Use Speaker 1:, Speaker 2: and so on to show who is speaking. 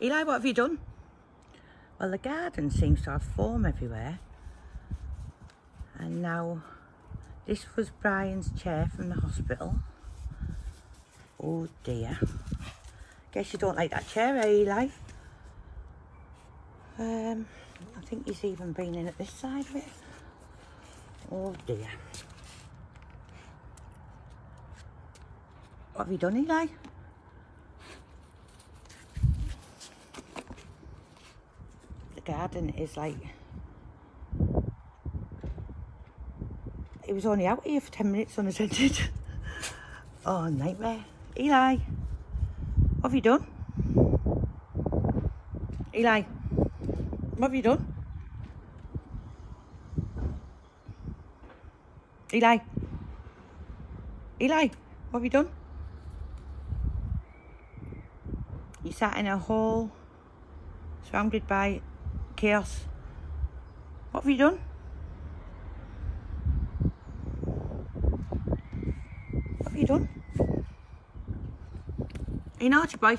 Speaker 1: Eli, what have you done? Well, the garden seems to have foam everywhere. And now, this was Brian's chair from the hospital. Oh dear. Guess you don't like that chair, eh, Eli? Um, I think he's even been in at this side of it. Oh dear. What have you done, Eli? Garden is like... It was only out here for 10 minutes unattended. oh, nightmare. Eli, what have you done? Eli, what have you done? Eli, Eli, what have you done? You sat in a hole surrounded by chaos. What have you done? What have you done? Are you naughty boy?